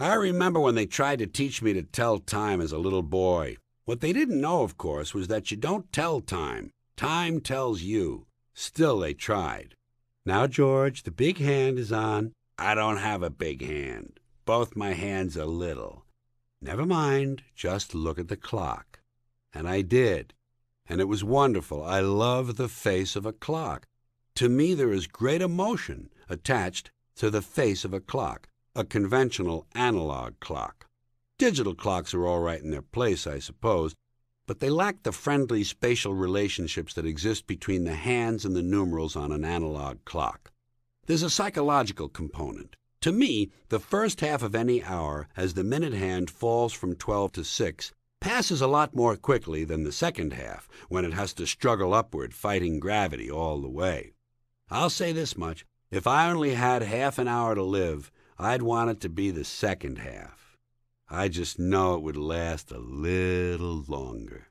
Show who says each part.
Speaker 1: I remember when they tried to teach me to tell time as a little boy. What they didn't know, of course, was that you don't tell time. Time tells you. Still, they tried. Now, George, the big hand is on. I don't have a big hand. Both my hands are little. Never mind, just look at the clock. And I did. And it was wonderful. I love the face of a clock. To me, there is great emotion attached to the face of a clock, a conventional analog clock. Digital clocks are all right in their place, I suppose, but they lack the friendly spatial relationships that exist between the hands and the numerals on an analog clock. There's a psychological component. To me, the first half of any hour, as the minute hand falls from 12 to 6, passes a lot more quickly than the second half, when it has to struggle upward, fighting gravity all the way. I'll say this much if I only had half an hour to live, I'd want it to be the second half. I just know it would last a little longer.